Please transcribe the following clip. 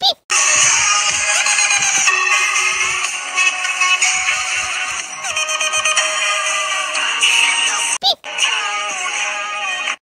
Beep.